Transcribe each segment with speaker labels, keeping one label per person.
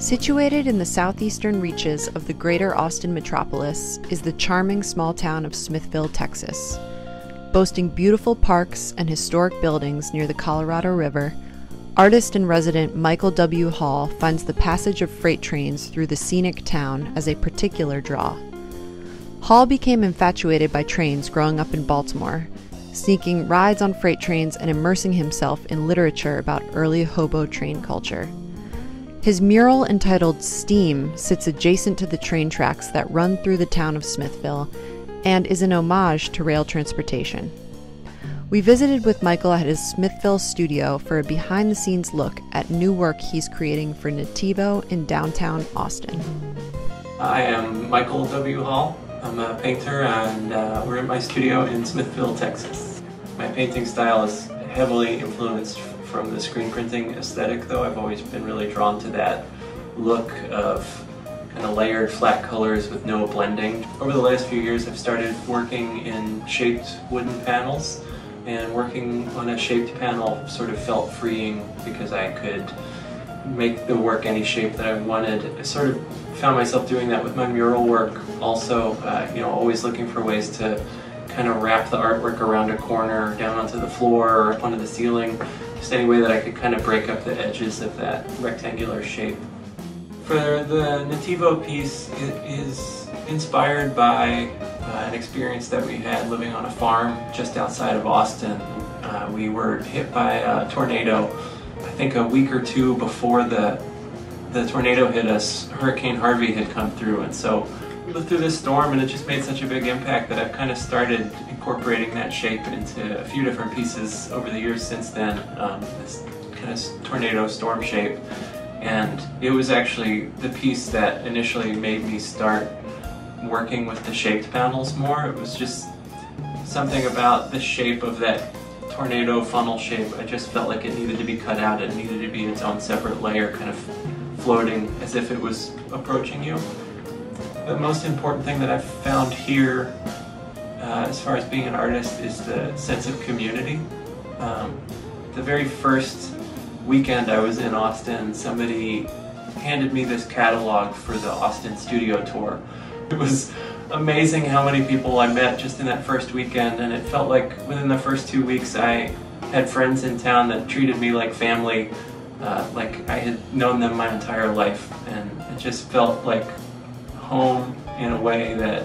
Speaker 1: Situated in the southeastern reaches of the greater Austin metropolis is the charming small town of Smithville, Texas. Boasting beautiful parks and historic buildings near the Colorado River, artist and resident Michael W. Hall finds the passage of freight trains through the scenic town as a particular draw. Hall became infatuated by trains growing up in Baltimore, sneaking rides on freight trains and immersing himself in literature about early hobo train culture. His mural entitled Steam sits adjacent to the train tracks that run through the town of Smithville and is an homage to rail transportation. We visited with Michael at his Smithville studio for a behind the scenes look at new work he's creating for Natiivo in downtown Austin.
Speaker 2: I am Michael W. Hall. I'm a painter and uh, we're in my studio in Smithville, Texas. My painting style is heavily influenced from the screen printing aesthetic though. I've always been really drawn to that look of kind of layered flat colors with no blending. Over the last few years I've started working in shaped wooden panels and working on a shaped panel sort of felt freeing because I could make the work any shape that I wanted. I sort of found myself doing that with my mural work also, uh, you know, always looking for ways to kind of wrap the artwork around a corner, down onto the floor, or onto the ceiling, just any way that I could kind of break up the edges of that rectangular shape. For the Natiivo piece, it is inspired by uh, an experience that we had living on a farm just outside of Austin. Uh, we were hit by a tornado, I think a week or two before the the tornado hit us, Hurricane Harvey had come through, and so we lived through this storm, and it just made such a big impact that I've kind of started incorporating that shape into a few different pieces over the years since then. Um, this kind of tornado storm shape, and it was actually the piece that initially made me start working with the shaped panels more. It was just something about the shape of that tornado funnel shape. I just felt like it needed to be cut out. It needed to be its own separate layer, kind of floating as if it was approaching you. The most important thing that I've found here uh, as far as being an artist is the sense of community. Um, the very first weekend I was in Austin, somebody handed me this catalog for the Austin studio tour. It was amazing how many people I met just in that first weekend and it felt like within the first two weeks I had friends in town that treated me like family uh, like I had known them my entire life, and it just felt like home in a way that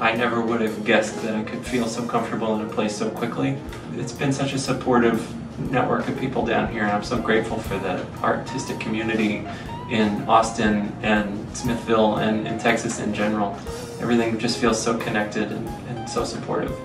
Speaker 2: I never would have guessed that I could feel so comfortable in a place so quickly. It's been such a supportive network of people down here, and I'm so grateful for the artistic community in Austin and Smithville and in Texas in general. Everything just feels so connected and, and so supportive.